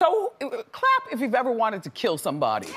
So, uh, clap if you've ever wanted to kill somebody.